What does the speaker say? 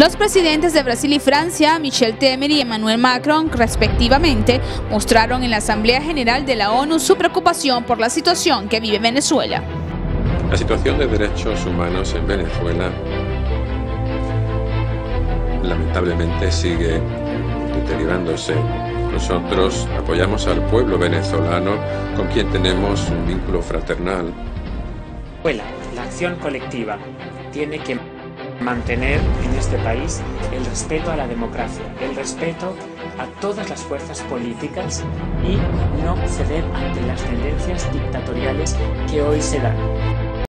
Los presidentes de Brasil y Francia, Michel Temer y Emmanuel Macron, respectivamente, mostraron en la Asamblea General de la ONU su preocupación por la situación que vive Venezuela. La situación de derechos humanos en Venezuela lamentablemente sigue deteriorándose. Nosotros apoyamos al pueblo venezolano con quien tenemos un vínculo fraternal. La acción colectiva tiene que mantener en este país el respeto a la democracia, el respeto a todas las fuerzas políticas y no ceder ante las tendencias dictatoriales que hoy se dan.